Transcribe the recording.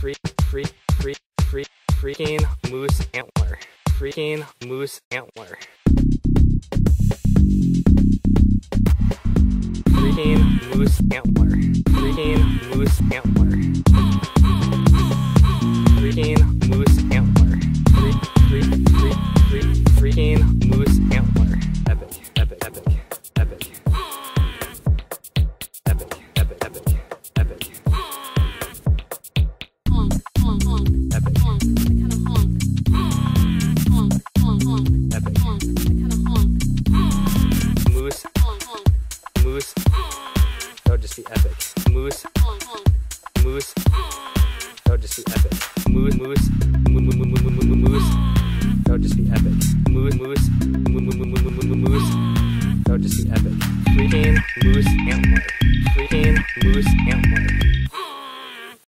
free, free, free, free, freaking moose antler. Freaking moose antler. Freaking moose antler. Freaking moose antler. Freaking moose antler. Free, free, free, freaking moose antler. Just be epic. Moose, moose. That would just be epic. Moose, moose, moo, moo, moo, moo, moo, moo, moose. That would just be epic. Moose, moose, moo, moo, moo, moo, moo, moo, moose. That would just be epic. Freaking moose antler.